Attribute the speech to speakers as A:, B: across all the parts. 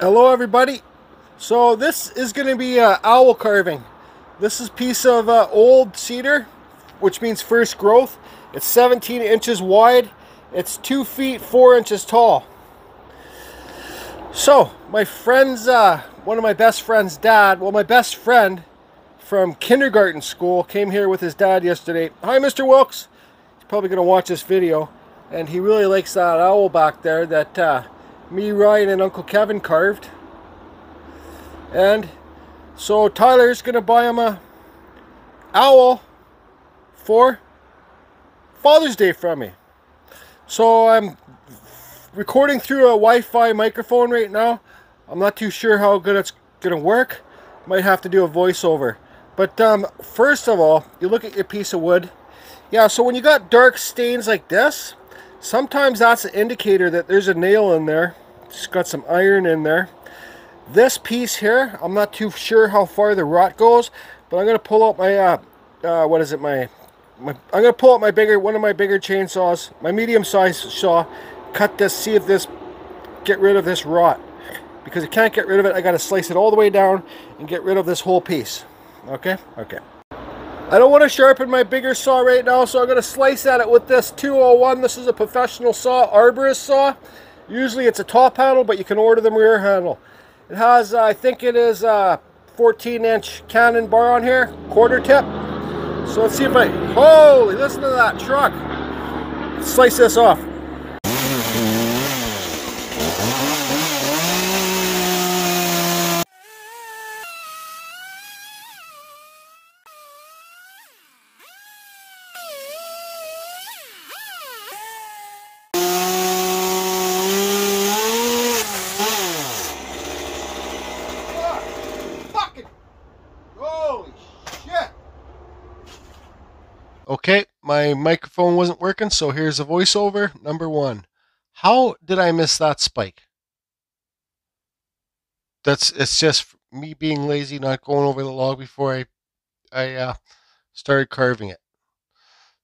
A: Hello everybody. So this is going to be uh, owl carving. This is a piece of uh, old cedar, which means first growth. It's 17 inches wide. It's 2 feet 4 inches tall. So my friend's, uh, one of my best friend's dad, well my best friend from kindergarten school came here with his dad yesterday. Hi Mr. Wilkes. He's probably going to watch this video. And he really likes that owl back there that uh, me, Ryan, and Uncle Kevin carved. And so Tyler's to buy him a owl for Father's Day from me. So I'm recording through a Wi-Fi microphone right now. I'm not too sure how good it's to work. Might have to do a voiceover. But um, first of all, you look at your piece of wood. Yeah, so when you got dark stains like this, Sometimes that's an indicator that there's a nail in there. It's got some iron in there. This piece here, I'm not too sure how far the rot goes, but I'm going to pull out my, uh, uh, what is it, my, my I'm going to pull out my bigger, one of my bigger chainsaws, my medium-sized saw, cut this, see if this, get rid of this rot. Because I can't get rid of it, I got to slice it all the way down and get rid of this whole piece. Okay? Okay. I don't want to sharpen my bigger saw right now, so I'm going to slice at it with this 201. This is a professional saw, arborist saw. Usually it's a top handle, but you can order the rear handle. It has, uh, I think it is a 14 inch cannon bar on here, quarter tip. So let's see if I, holy, listen to that truck. slice this off. Okay, my microphone wasn't working, so here's a voiceover. Number one, how did I miss that spike? That's it's just me being lazy, not going over the log before I I uh, started carving it.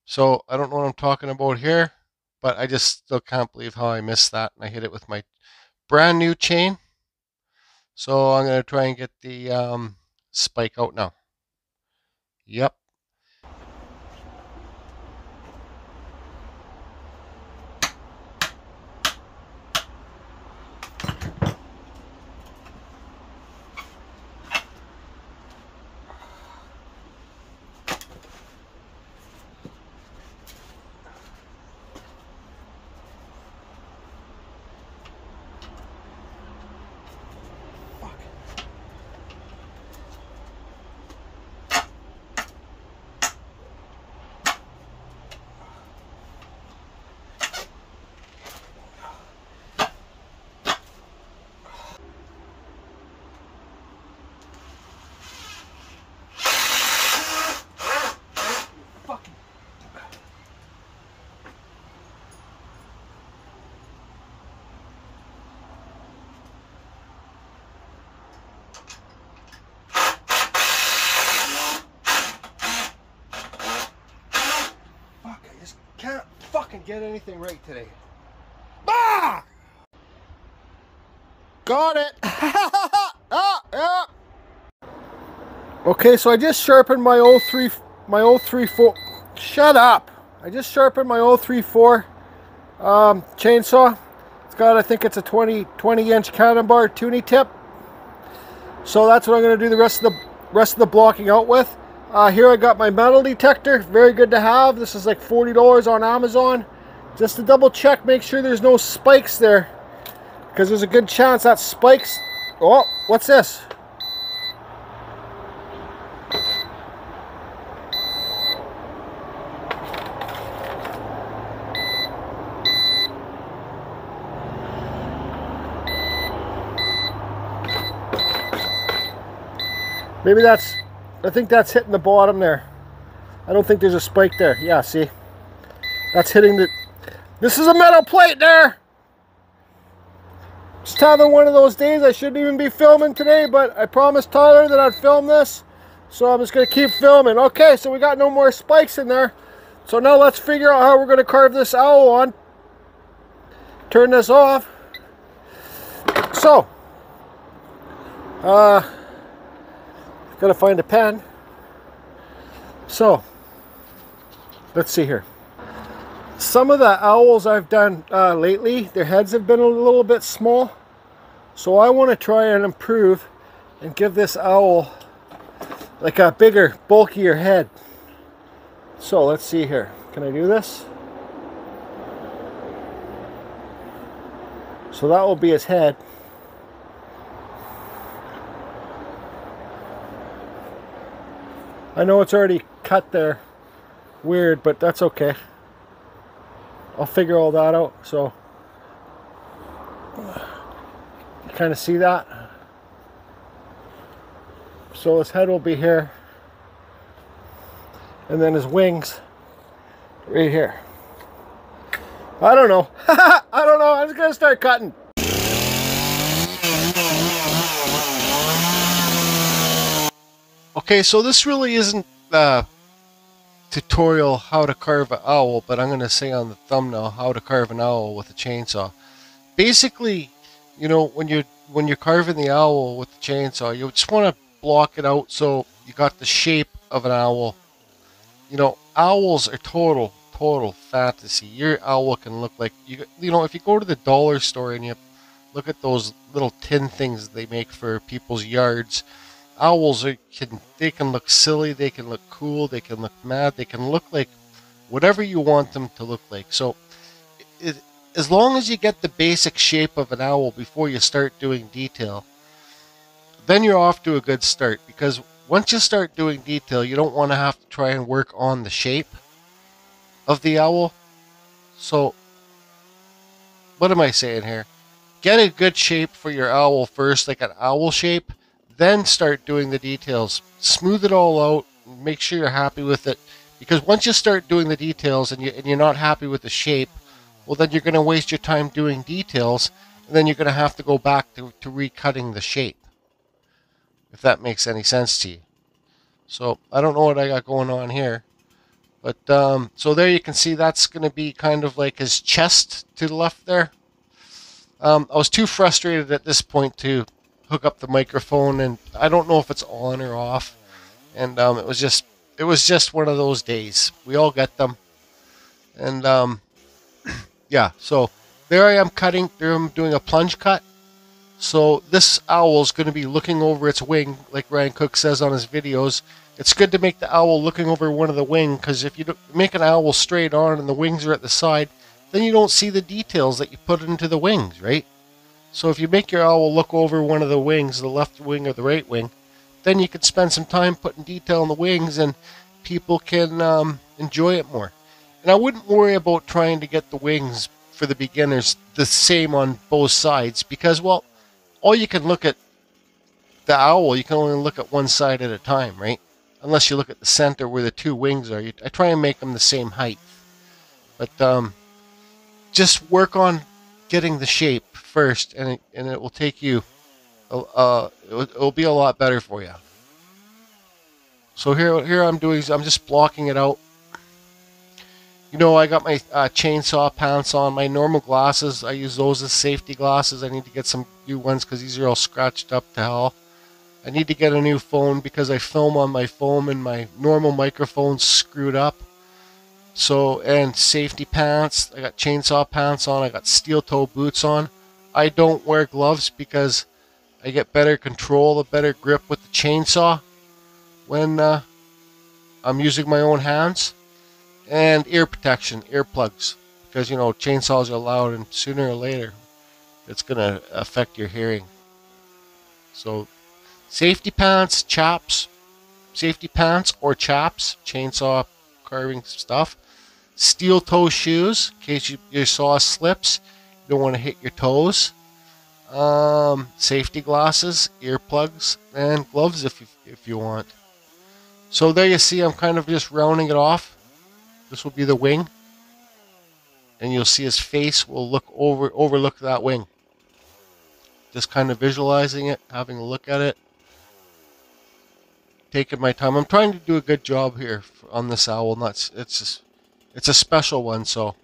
A: So I don't know what I'm talking about here, but I just still can't believe how I missed that. And I hit it with my brand new chain. So I'm to try and get the um, spike out now. Yep. Fucking get anything right today. Ah! Got it! ah, yeah. Okay, so I just sharpened my 03, my 034, shut up! I just sharpened my 034 um, chainsaw. It's got, I think it's a 20, 20 inch cannon bar tuning tip. So that's what I'm going to do the rest of the rest of the blocking out with. Uh, here I got my metal detector, very good to have. This is like $40 on Amazon. Just to double check, make sure there's no spikes there. Because there's a good chance that spikes... Oh, what's this? Maybe that's I think that's hitting the bottom there. I don't think there's a spike there. Yeah, see? That's hitting the... This is a metal plate there! Just having one of those days. I shouldn't even be filming today, but I promised Tyler that I'd film this. So I'm just going to keep filming. Okay, so we got no more spikes in there. So now let's figure out how we're going to carve this owl on. Turn this off. So,
B: Uh, gotta find a pen. So, let's see here. Some of the owls I've done uh, lately, their heads have been a little bit small. So I want to try and improve and give this owl like a bigger, bulkier head. So let's see here. Can I do this? So that will be his head. I know it's already cut there. Weird, but that's okay. I'll figure all that out. So, you kind of see that? So his head will be here. And then his wings right here. I don't know. I don't know. I'm just going to start cutting. Okay, so this really isn't a tutorial how to carve an owl, but I'm going to say on the thumbnail how to carve an owl with a chainsaw. Basically, you know, when you're when you're carving the owl with the chainsaw, you just want to block it out so you got the shape of an owl. You know, owls are total total fantasy. Your owl can look like you. You know, if you go to the dollar store and you look at those little tin things they make for people's yards, owls are can they can look silly, they can look cool, they can look mad, they can look like whatever you want them to look like. So, it, as long as you get the basic shape of an owl before you start doing detail, then you're off to a good start because once you start doing detail, you don't want to have to try and work on the shape of the owl. So, what am I saying here? Get a good shape for your owl first, like an owl shape, then start doing the details. Smooth it all out, make sure you're happy with it. Because once you start doing the details and, you, and you're not happy with the shape, well, then you're going to waste your time doing details, and then you're going to have to go back to, to recutting the shape. If that makes any sense to you. So, I don't know what I got going on here. But um, so there you can see that's going to be kind of like his chest to the left there. Um, I was too frustrated at this point to hook up the microphone, and I don't know if it's on or off. And um, it was just it was just one of those days. We all get them, and um, yeah. So there I am cutting. There I'm doing a plunge cut. So this owl is going to be looking over its wing, like Ryan Cook says on his videos, it's good to make the owl looking over one of the wing because if you make an owl straight on and the wings are at the side, then you don't see the details that you put into the wings, right? So if you make your owl look over one of the wings, the left wing or the right wing, then you can spend some time putting detail on the wings and people can um, enjoy it more. And I wouldn't worry about trying to get the wings for the beginners the same on both sides because, well, all you can look at the owl, you can only look at one side at a time, right? unless you look at the center where the two wings are. I try and make them the same height. But um, just work on getting the shape first, and it, and it will take you, uh, it will, it will be a lot better for you. So here, here I'm doing, I'm just blocking it out. You know, I got my uh, chainsaw pants on, my normal glasses. I use those as safety glasses. I need to get some new ones because these are all scratched up to hell. I need to get a new phone because I film on my phone and my normal microphone's screwed up. So, and safety pants. I got chainsaw pants on. I got steel toe boots on. I don't wear gloves because I get better control, a better grip with the chainsaw when uh, I'm using my own hands. And ear protection, earplugs. Because, you know, chainsaws are loud and sooner or later it's going to affect your hearing. So Safety pants, chops, safety pants or chops, chainsaw carving stuff. Steel toe shoes, in case you, your saw slips. Don't want to hit your toes. Um, safety glasses, earplugs, and gloves if you, if you want. So there you see, I'm kind of just rounding it off. This will be the wing. And you'll see his face will look over overlook that wing. Just kind of visualizing it, having a look at it taking my time. I'm trying to do a good job here on this owl. Not it's just, it's a special one, so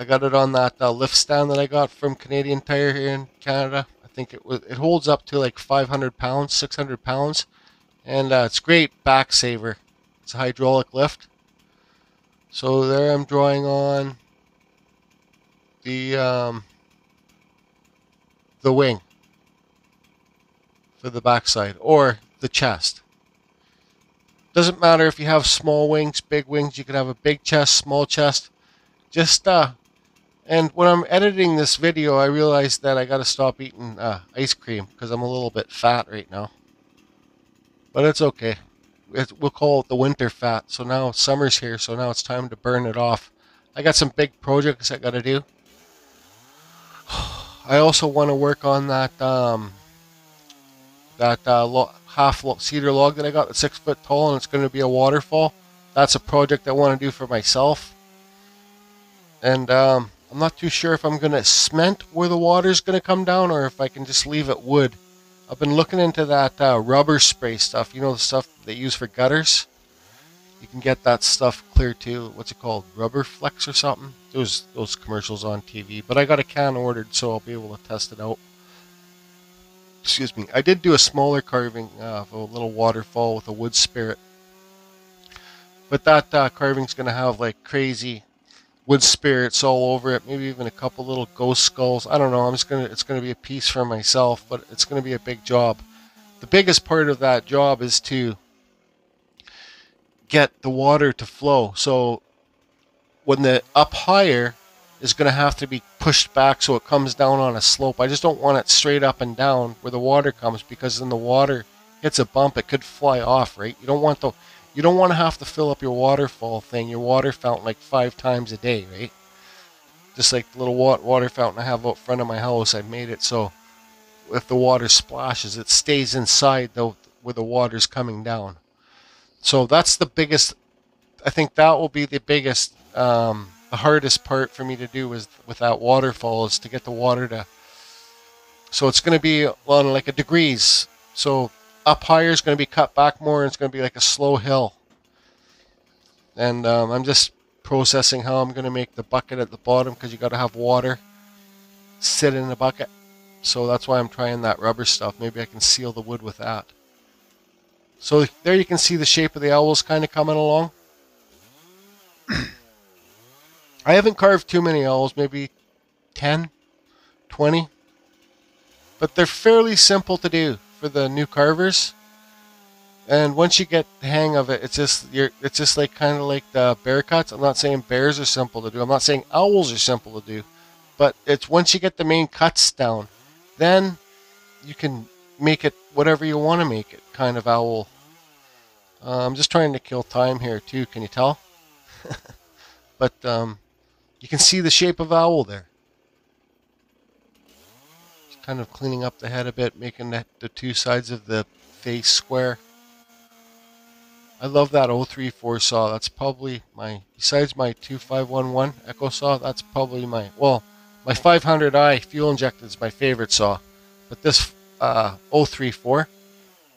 B: I got it on that uh, lift stand that I got from Canadian Tire here in Canada. I think it was it holds up to like 500 pounds, 600 pounds, and uh, it's great back saver. It's a hydraulic lift. So there I'm drawing on the um, the wing for the backside or the chest. Doesn't matter if you have small wings, big wings. You can have a big chest, small chest. Just uh, and when I'm editing this video, I realized that I got to stop eating uh, ice cream because I'm a little bit fat right now. But it's okay. we'll call it the winter fat. So now summer's here, so now it's time to burn it off. I got some big projects I got to do. I also want to work on that um, that uh, lo half cedar log that I got that's six foot tall, and it's going to be a waterfall. That's a project I want to do for myself. And um, I'm not too sure if I'm going to cement where the water's going to come down or if I can just leave it wood. I've been looking into that uh, rubber spray stuff. You know the stuff they use for gutters? You can get that stuff clear too. What's it called? Rubber Flex or something? Those those commercials on TV. But I got a can ordered, so I'll be able to test it out. Excuse me. I did do a smaller carving of a little waterfall with a wood spirit. But that uh, carving's going to have like crazy wood spirits all over it, maybe even a couple little ghost skulls. I don't know. I'm just gonna it's gonna be a piece for myself, but it's gonna be a big job. The biggest part of that job is to get the water to flow. So when the up higher is going to have to be pushed back so it comes down on a slope. I just don't want it straight up and down where the water comes because then the water hits a bump, it could fly off, right? You don't want the you don't want to have to fill up your waterfall thing, your water fountain, like five times a day, right? Just like the little water fountain I have out front of my house, I made it so if the water splashes, it stays inside the, where the water's coming down. So that's the biggest. I think that will be the biggest, um, the hardest part for me to do is with that waterfall is to get the water to. So it's going to be on like a degrees. So up higher is going to be cut back more, and it's going to be like a slow hill. And um, I'm just processing how I'm going to make the bucket at the bottom because you got to have water sit in the bucket. So that's why I'm trying that rubber stuff. Maybe I can seal the wood with that. So there you can see the shape of the owls kind of coming along. I haven't carved too many owls, maybe 10, 20. But they're fairly simple to do for the new carvers. And once you get the hang of it, it's just you're it's just like kind of like the bear cuts. I'm not saying bears are simple to do. I'm not saying owls are simple to do, but it's once you get the main cuts down, then you can make it whatever you want to make it kind of owl. Uh, I'm just trying to kill time here too. Can you tell? but um, you can see the shape of owl there kind of cleaning up the head a bit, making the, the two sides of the face square. I love that 034 saw. That's probably my, besides my 2511 Echo saw, that's probably my, well, my 500i fuel injected is my favorite saw. But this uh, 034,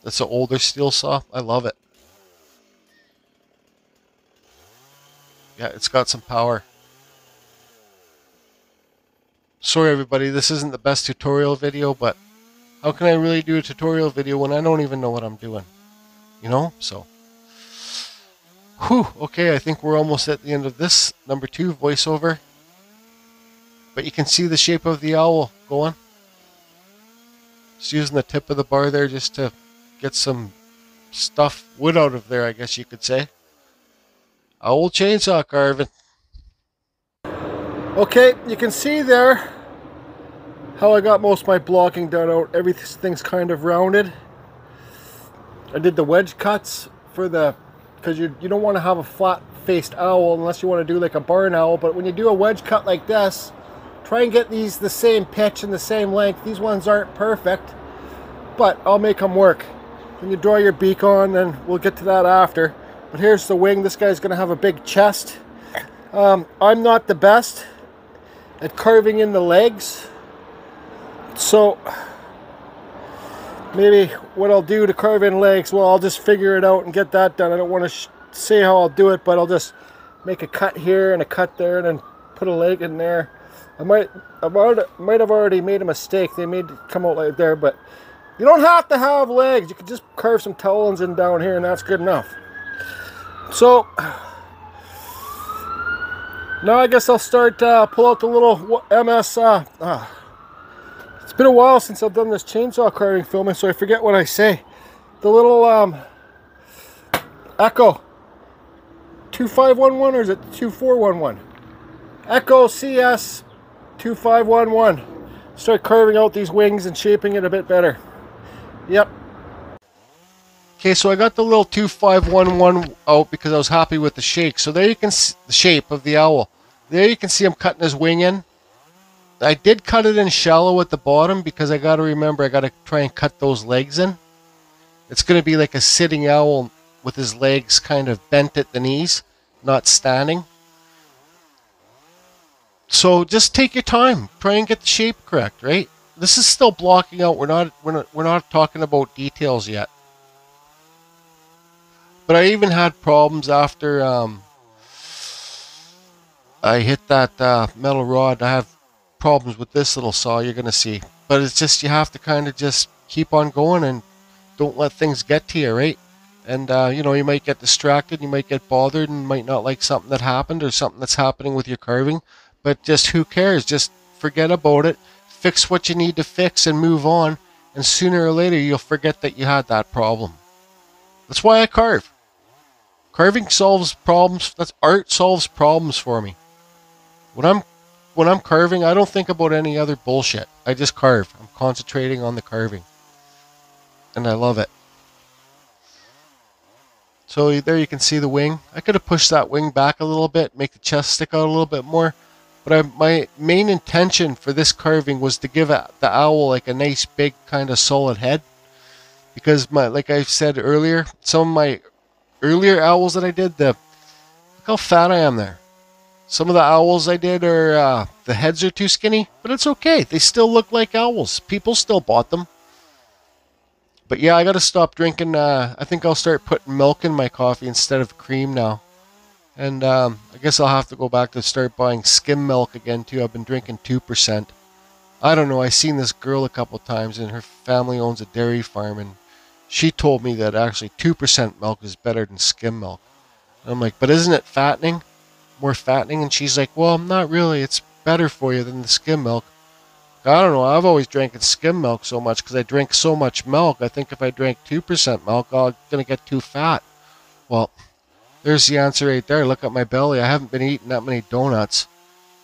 B: that's an older steel saw. I love it. Yeah, it's got some power. Sorry everybody, this isn't the best tutorial video, but how can I really do a tutorial video when I don't even know what I'm doing? You know, so. Whew, okay, I think we're almost at the end of this number two voiceover. But you can see the shape of the owl going. Just using the tip of the bar there just to get some stuff, wood out of there, I guess you could say. Owl chainsaw carving. Okay, you can see there how I got most of my blocking done out. Everything's kind of rounded. I did the wedge cuts for the, because you, you don't want to have a flat faced owl unless you want to do like a barn owl. But when you do a wedge cut like this, try and get these the same pitch and the same length. These ones aren't perfect, but I'll make them work. When you draw your beak on, then we'll get to that after. But here's the wing. This guy's going to have a big chest. Um, I'm not the best at carving in the legs. So maybe what I'll do to carve in legs, well, I'll just figure it out and get that done. I don't want to say how I'll do it, but I'll just make a cut here and a cut there and then put a leg in there. I might, I might have already made a mistake. They made come out like there, but you don't have to have legs. You can just carve some talons in down here and that's good enough. So, now I guess I'll start, uh, pull out the little MS, uh, uh, it's been a while since I've done this chainsaw carving filming, so I forget what I say. The little, um, Echo 2511 or is it 2411? Echo CS 2511. Start carving out these wings and shaping it a bit better. Yep. Okay, so I got the little 2511 out because I was happy with the shake. So there you can see the shape of the owl. There you can see I'm cutting his wing in. I did cut it in shallow at the bottom because I got to remember I got to try and cut those legs in. It's going to be like a sitting owl with his legs kind of bent at the knees, not standing. So just take your time. Try and get the shape correct, right? This is still blocking out. We're not we're not we're not talking about details yet. But I even had problems after um, I hit that uh, metal rod. I have problems with this little saw you're going to see. But it's just you have to kind of just keep on going and don't let things get to you, right? And uh, you know, you might get distracted, you might get bothered, and might not like something that happened or something that's happening with your carving. But just who cares? Just forget about it. Fix what you need to fix and move on. And sooner or later, you'll forget that you had that problem. That's why I carve. Carving solves problems. That's art solves problems for me. When I'm when I'm carving, I don't think about any other bullshit. I just carve. I'm concentrating on the carving. And I love it. So there you can see the wing. I could have pushed that wing back a little bit, make the chest stick out a little bit more. But I, my main intention for this carving was to give the owl like a nice big kind of solid head. Because my, like I said earlier, some of my earlier owls that I did, the look how fat I am there. Some of the owls I did are uh, the heads are too skinny, but it's okay. They still look like owls. People still bought them. But yeah, I got to stop drinking. Uh, I think I'll start putting milk in my coffee instead of cream now. And um, I guess I'll have to go back to start buying skim milk again too. I've been drinking 2%. I don't know. I seen this girl a couple times and her family owns a dairy farm and she told me that actually 2% milk is better than skim milk. And I'm like, but isn't it fattening? More fattening? And she's like, well, not really. It's better for you than the skim milk. I don't know. I've always drank skim milk so much because I drink so much milk. I think if I drank 2% milk, I'm going to get too fat. Well, there's the answer right there. Look at my belly. I haven't been eating that many donuts.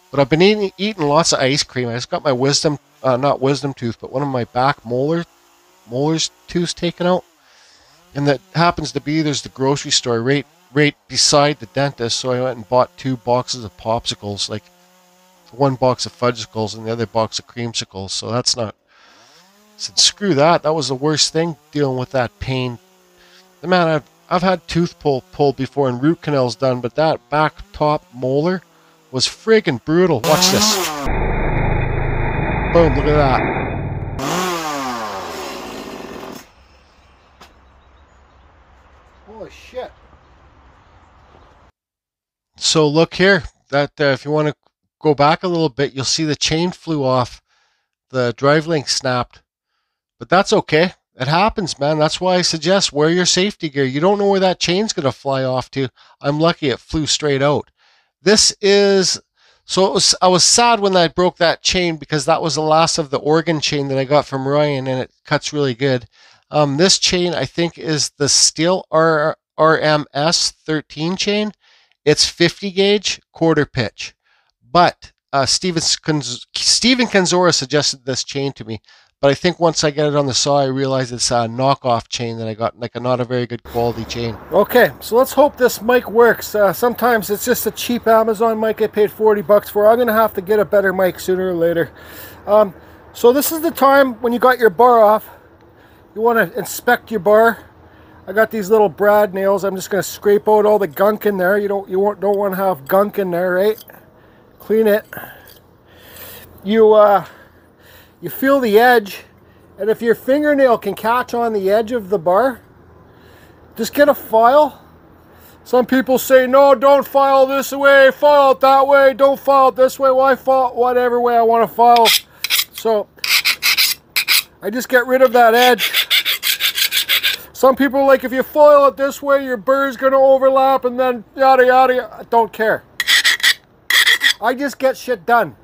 B: But I've been eating, eating lots of ice cream. I just got my wisdom, uh, not wisdom tooth, but one of my back molar, molars tooth taken out. And that happens to be, there's the grocery store right, right beside the dentist. So I went and bought two boxes of popsicles, like one box of fudgesicles and the other box of creamsicles. So that's not. I said, screw that. That was the worst thing dealing with that pain. The man, I've I've had tooth pull pulled before and root canals done, but that back top molar was friggin' brutal. Watch this. Boom! Look at that. Holy shit. So look here. That uh, if you want to go back a little bit, you'll see the chain flew off. The drive link snapped. But that's okay. It happens, man. That's why I suggest wear your safety gear. You don't know where that chain's going to fly off to. I'm lucky it flew straight out. This is so was, I was sad when I broke that chain because that was the last of the Oregon chain that I got from Ryan and it cuts really good. Um, this chain I think is the Stihl RMS 13 chain. It's 50 gauge quarter pitch. But uh, Steven, Steven Kanzora suggested this chain to me. But I think once I get it on the saw, I realize it's a knockoff chain that I got, like a not a very good quality chain. Okay, so let's hope this mic works. Uh, sometimes it's just a cheap Amazon mic I paid 40 bucks for. I'm going to have to get a better mic sooner or later. Um, so this is the time when you got your bar off. You want to inspect your bar. I got these little brad nails. I'm just going to scrape out all the gunk in there. You don't you won't, don't want to have gunk in there, right? clean it. You, uh, you feel the edge, and if your fingernail can catch on the edge of the bar, just get a file,
A: Some people say, no, don't file this way, file it that way, don't file it this way. Well, I file whatever way I want to file. So, I just get rid of that edge. Some people like, if you foil it this way, your burr's going to overlap and then yada yada. I don't care. I just get shit done.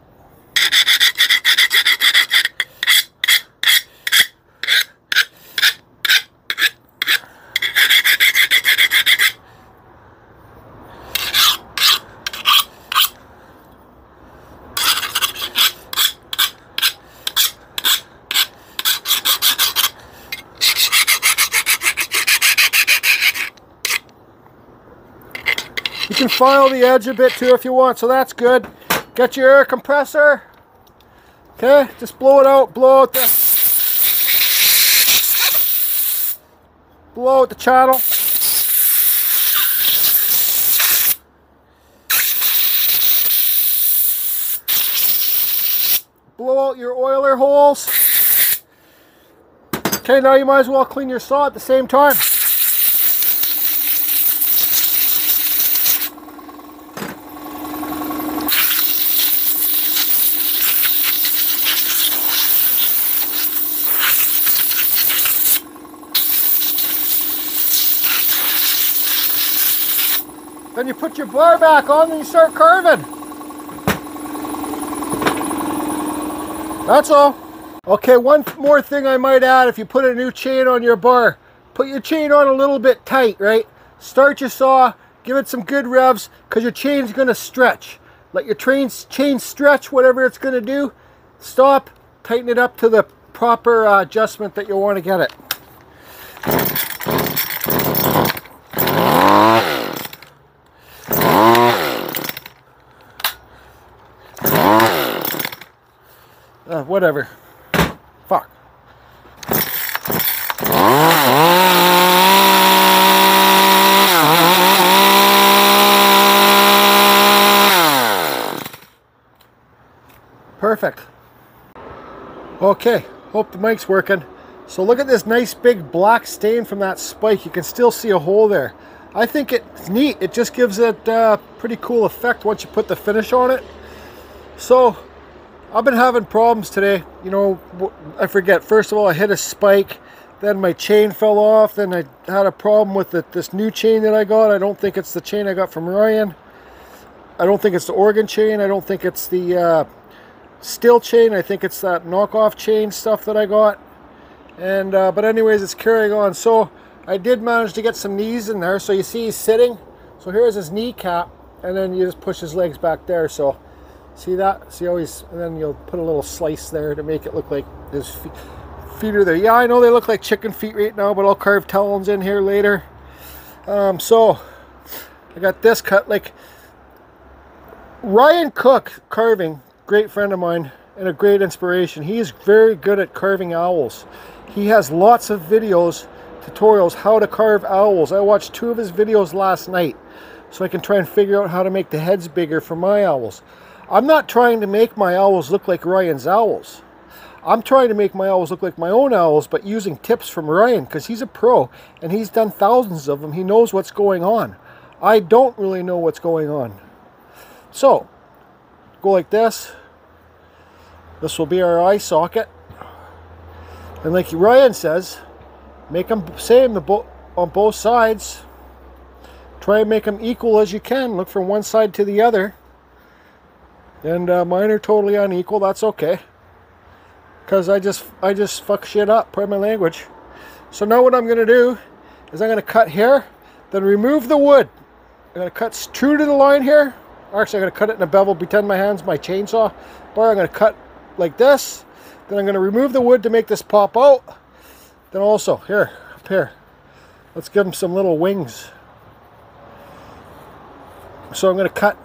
A: You can file the edge a bit too if you want, so that's good. Get your air compressor. Okay, just blow it out, blow out the blow out the channel. Blow out your oiler holes. Okay, now you might as well clean your saw at the same time. Bar back on and you start carving. That's all. Okay, one more thing I might add if you put a new chain on your bar. Put your chain on a little bit tight, right? Start your saw, give it some good revs because your chain's going to stretch. Let your train, chain stretch whatever it's going to do. Stop, tighten it up to the proper uh, adjustment that you want to get it. Whatever. Fuck. Perfect. Okay, hope the mic's working. So look at this nice big black stain from that spike. You can still see a hole there. I think it's neat. It just gives it a uh, pretty cool effect once you put the finish on it. So I've been having problems today. You know, I forget. First of all, I hit a spike. Then my chain fell off. Then I had a problem with the, this new chain that I got. I don't think it's the chain I got from Ryan. I don't think it's the Oregon chain. I don't think it's the uh, Stihl chain. I think it's that knockoff chain stuff that I got. And uh, But anyways, it's carrying on. So I did manage to get some knees in there. So you see he's sitting. So here's his kneecap. And then you just push his legs back there. So See that? See how he's, and then you'll put a little slice there to make it look like his feet, feet are there. Yeah, I know they look like chicken feet right now, but I'll carve talons in here later. Um, so, I got this cut. Like, Ryan Cook carving, great friend of mine and a great inspiration. He is very good at carving owls. He has lots of videos, tutorials, how to carve owls. I watched two of his videos last night so I can try and figure out how to make the heads bigger for my owls. I'm not trying to make my owls look like Ryan's owls. I'm trying to make my owls look like my own owls, but using tips from Ryan because he's a pro and he's done thousands of them. He knows what's going on. I don't really know what's going on. So, go like this. This will be our eye socket. And like Ryan says, make them same on both sides. Try and make them equal as you can. Look from one side to the other. And uh, mine are totally unequal. That's okay. Because I just, I just fuck shit up. Pardon my language. So now what I'm going to do is I'm going to cut here. Then remove the wood. I'm going to cut true to the line here. Actually, I'm going to cut it in a bevel. Pretend my hand's my chainsaw. Bar, I'm going to cut like this. Then I'm going to remove the wood to make this pop out. Then also, here, up here. Let's give them some little wings. So I'm going to cut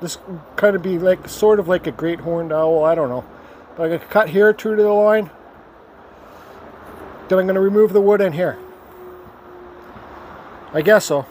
A: this kind of be like sort of like a great horned owl I don't know. But I'm to cut here true to the line? Then I'm going to remove the wood in here. I guess so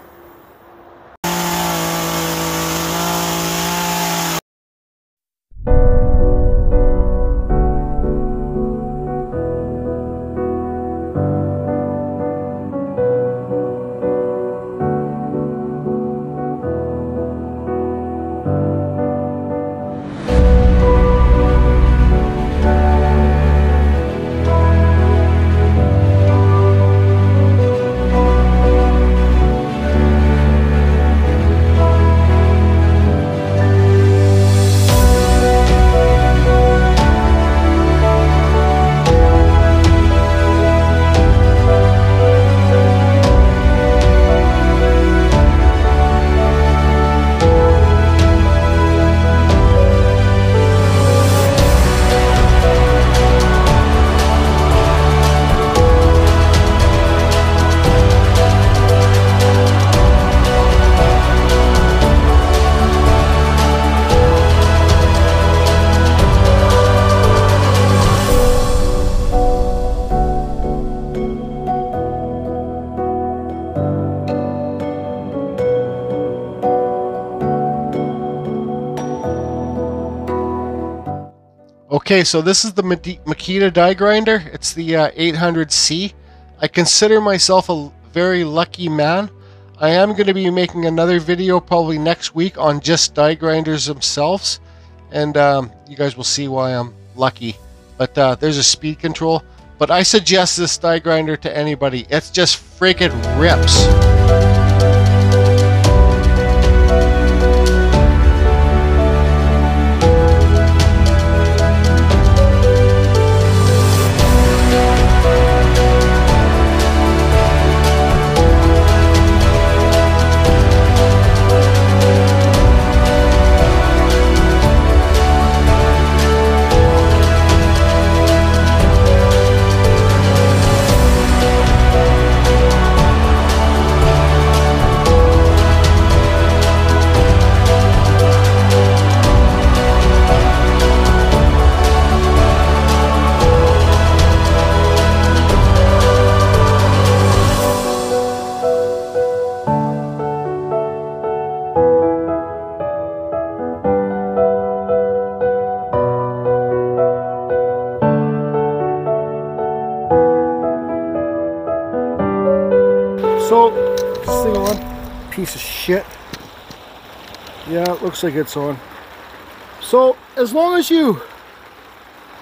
A: Okay, so this is the Makita die grinder. It's the uh, 800C. I consider myself a very lucky man. I am going to be making another video probably next week on just die grinders themselves. And um, you guys will see why I'm lucky. But uh, there's a speed control. But I suggest this die grinder to anybody. It's just freaking rips. Looks like it's on. So, as long as you,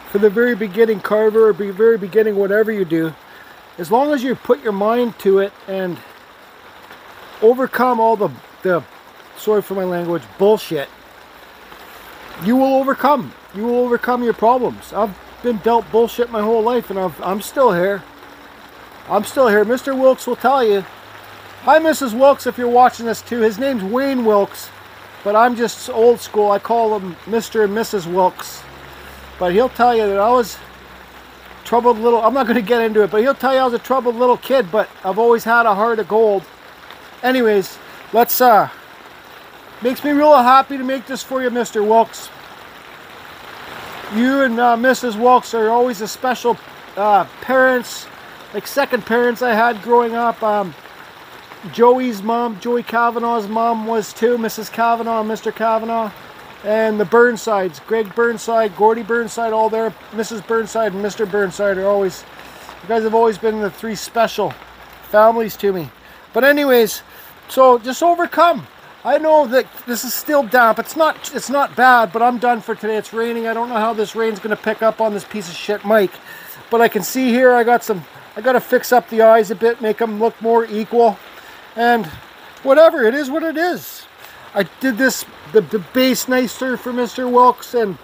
A: for the very beginning carver or the very beginning whatever you do, as long as you put your mind to it and overcome all the, the sorry for my language, bullshit, you will overcome. You will overcome your problems. I've been dealt bullshit my whole life and I've, I'm still here. I'm still here. Mr. Wilkes will tell you. Hi, Mrs. Wilkes, if you're watching this too. His name's Wayne Wilkes, but I'm just old school. I call him Mr. and Mrs. Wilkes. But he'll tell you that I was troubled little, I'm not going to get into it, but he'll tell you I was a troubled little kid, but I've always had a heart of gold. Anyways, let's, uh, makes me real happy to make this for you, Mr. Wilkes. You and uh, Mrs. Wilkes are always a special uh, parents, like second parents I had growing up. Um, Joey's mom, Joey Kavanaugh's mom was too, Mrs. Kavanaugh, Mr. Kavanaugh, and the Burnsides, Greg Burnside, Gordy Burnside, all there, Mrs. Burnside and Mr. Burnside are always, you guys have always been the three special families to me. But anyways, so just overcome. I know that this is still damp. It's not it's not bad, but I'm done for today. It's raining. I don't know how this rain's going to pick up on this piece of shit mic. But I can see here I got some I got to fix up the eyes a bit, make them look more equal. And whatever, it is what it is. I did this, the, the base nicer for Mr. Wilkes. And,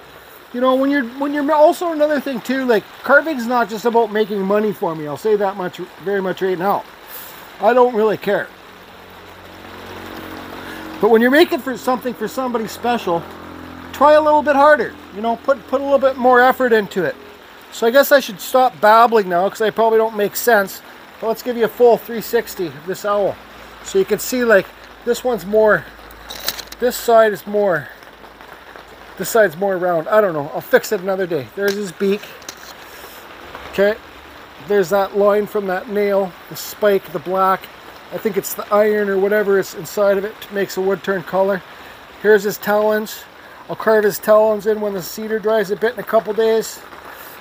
A: you know, when you're, when you're also another thing too, like carving's not just about making money for me. I'll say that much, very much right now. I don't really care. But when you're making for something for somebody special, try a little bit harder. You know, put, put a little bit more effort into it. So I guess I should stop babbling now because I probably don't make sense. But let's give you a full 360 of this owl. So you can see like this one's more, this side is more, this side's more round. I don't know. I'll fix it another day. There's his beak. Okay. There's that line from that nail, the spike, the black. I think it's the iron or whatever is inside of it makes a wood turn color. Here's his talons. I'll carve his talons in when the cedar dries a bit in a couple days.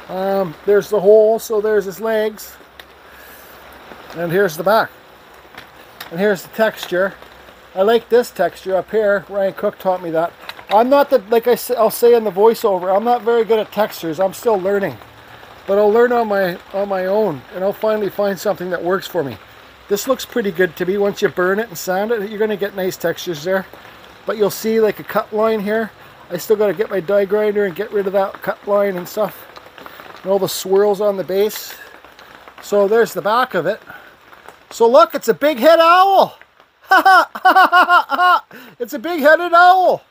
A: Um, there's the hole, so there's his legs. And here's the back. And here's the texture. I like this texture up here. Ryan Cook taught me that. I'm not the, like I say, I'll say in the voiceover, I'm not very good at textures. I'm still learning. But I'll learn on my, on my own. And I'll finally find something that works for me. This looks pretty good to me. Once you burn it and sand it, you're going to get nice textures there. But you'll see like a cut line here. I still got to get my die grinder and get rid of that cut line and stuff and all the swirls on the base. So there's the back of it. So look, it's a big head owl. it's a big headed owl.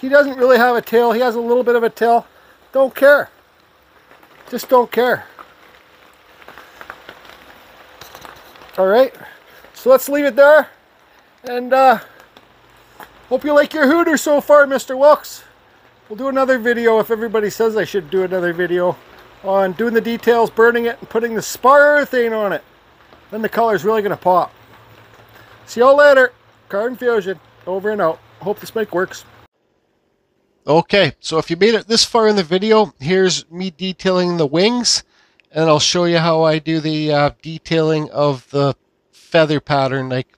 A: He doesn't really have a tail. He has a little bit of a tail. Don't care. Just don't care. All right. So let's leave it there. And uh, hope you like your hooter so far, Mr. Wilkes. We'll do another video if everybody says I should do another video on doing the details, burning it, and putting the thing on it. Then the color is really going to pop. See y'all later. Carving Fusion, over and out. Hope this mic works.
B: Okay, so if you made it this far in the video, here's me detailing the wings, and I'll show you how I do the uh, detailing of the feather pattern, like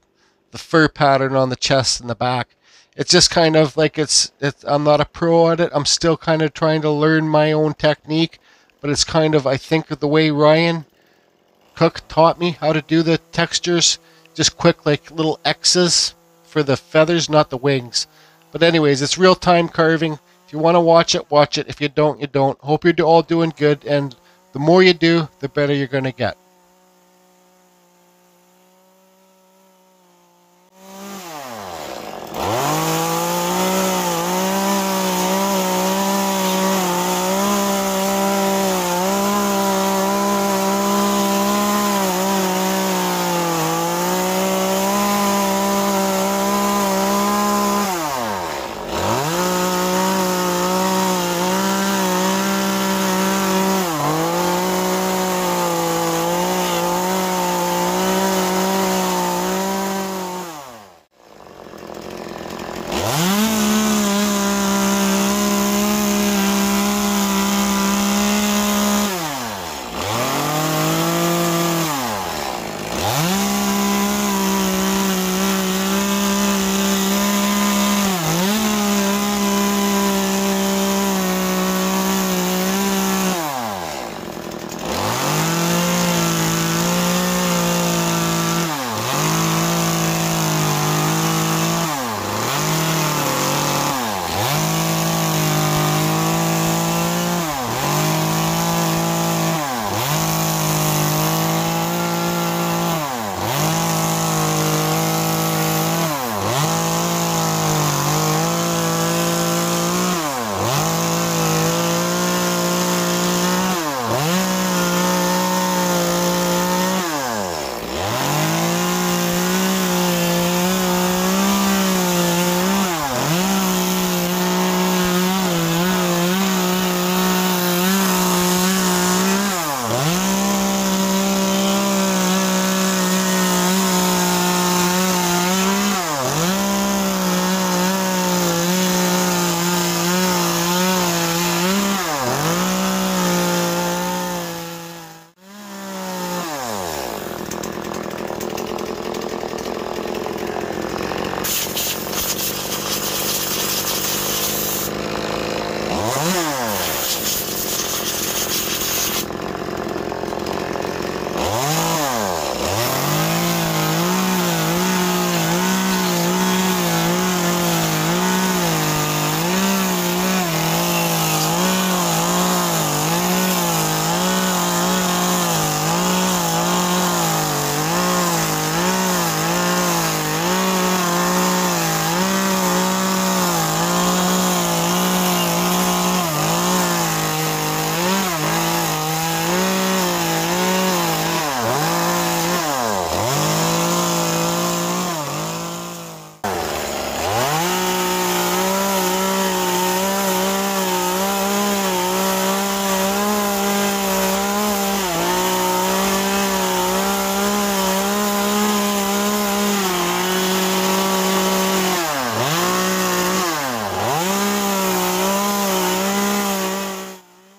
B: the fur pattern on the chest and the back. It's just kind of like it's, it's I'm not a pro at it. I'm still kind of trying to learn my own technique, but it's kind of I think the way Ryan Cook taught me how to do the textures, just quick like little X's for the feathers, not the wings. But anyways, it's real time carving. If you want to watch it, watch it. If you don't, you don't. Hope you're all doing good, and the more you do, the better you're going to get.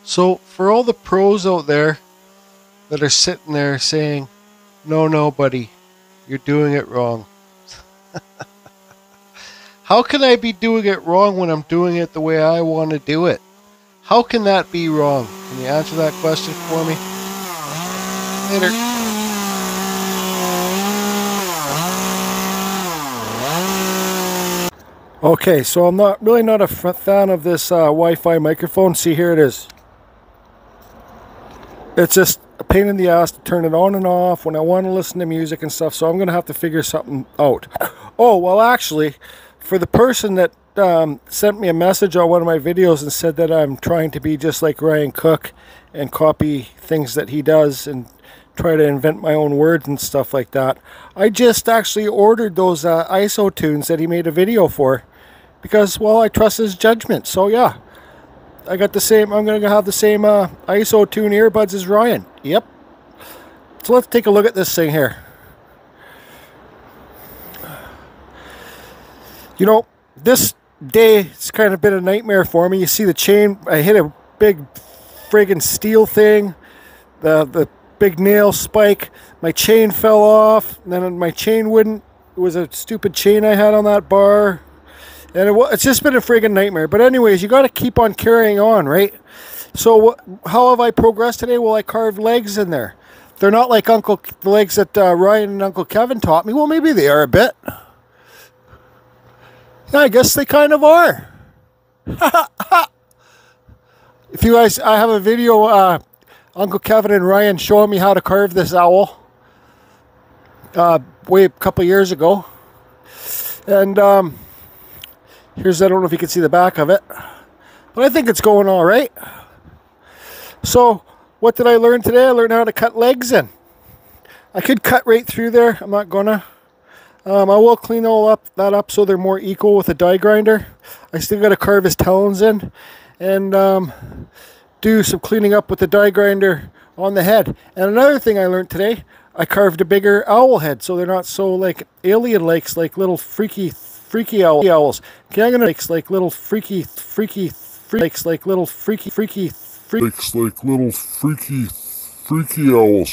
B: So, for all the pros out there that are sitting there saying, no, no, buddy, you're doing it wrong. How can I be doing it wrong when I'm doing it the way I want to do it? How can that be wrong? Can you answer that question for me? Later. Okay, so I'm not really not a fan of this uh, Wi-Fi microphone. See, here it is it's just a pain in the ass to turn it on and off when I want to listen to music and stuff. So I'm going to have to figure something out. Oh, well, actually, for the person that um, sent me a message on one of my videos and said that I'm trying to be just like Ryan Cook and copy things that he does and try to invent my own words and stuff like that. I just actually ordered those uh, ISOtunes that he made a video for because, well, I trust his judgment. So, yeah. I got the same, I'm going to have the same uh, ISOtune earbuds as Ryan. Yep. So let's take a look at this thing here. You know, this
A: day, it's kind of been a nightmare for me. You see the chain, I hit a big friggin' steel thing, the, the big nail spike. My chain fell off, and then my chain wouldn't. It was a stupid chain I had on that bar. And it, it's just been a friggin' nightmare. But anyways, you got to keep on carrying on, right? So how have I progressed today? Well, I carved legs in there. They're not like Uncle the legs that uh, Ryan and Uncle Kevin taught me. Well, maybe they are a bit. Yeah, I guess they kind of are. if you guys, I have a video, uh, Uncle Kevin and Ryan showing me how to carve this owl. Uh, way a couple years ago. And um, here's, I don't know if you can see the back of it. But I think it's going all right. So what did I learn today? I learned how to cut legs in. I could cut right through there. I'm not gonna. Um, I will clean all up that up so they're more equal with a die grinder. I still got to carve his talons in and um, do some cleaning up with the die grinder on the head. And another thing I learned today, I carved a bigger owl head so they're not so like alien lakes like little freaky freaky owls. I'm like little freaky freaky freaks like little freaky freaky
C: freaks like little freaky, freaky owls.